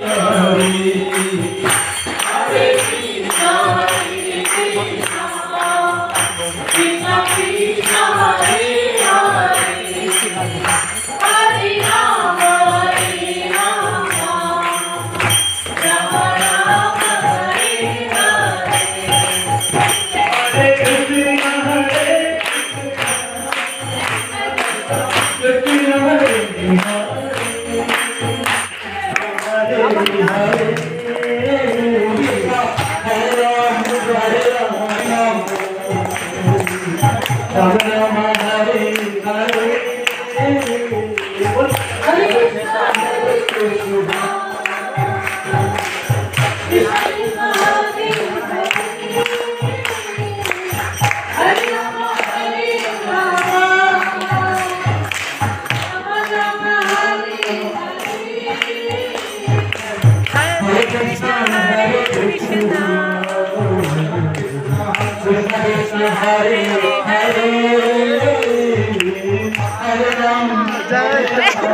大兴。राम Ram Hare Hare Krishna Hare Krishna Hare Krishna